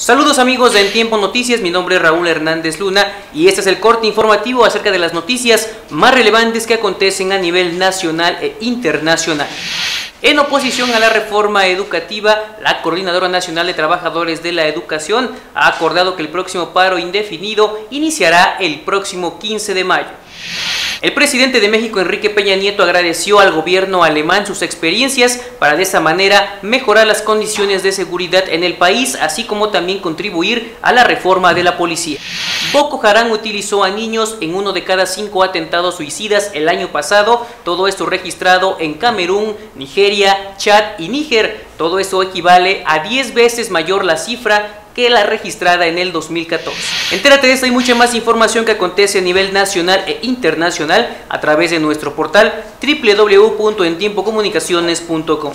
Saludos amigos de En Tiempo Noticias, mi nombre es Raúl Hernández Luna y este es el corte informativo acerca de las noticias más relevantes que acontecen a nivel nacional e internacional. En oposición a la reforma educativa, la Coordinadora Nacional de Trabajadores de la Educación ha acordado que el próximo paro indefinido iniciará el próximo 15 de mayo. El presidente de México, Enrique Peña Nieto, agradeció al gobierno alemán sus experiencias para de esa manera mejorar las condiciones de seguridad en el país, así como también contribuir a la reforma de la policía. Boko Haram utilizó a niños en uno de cada cinco atentados suicidas el año pasado, todo esto registrado en Camerún, Nigeria, Chad y Níger. Todo esto equivale a 10 veces mayor la cifra que la registrada en el 2014. Entérate de esta y mucha más información que acontece a nivel nacional e internacional a través de nuestro portal www.entiempocomunicaciones.com.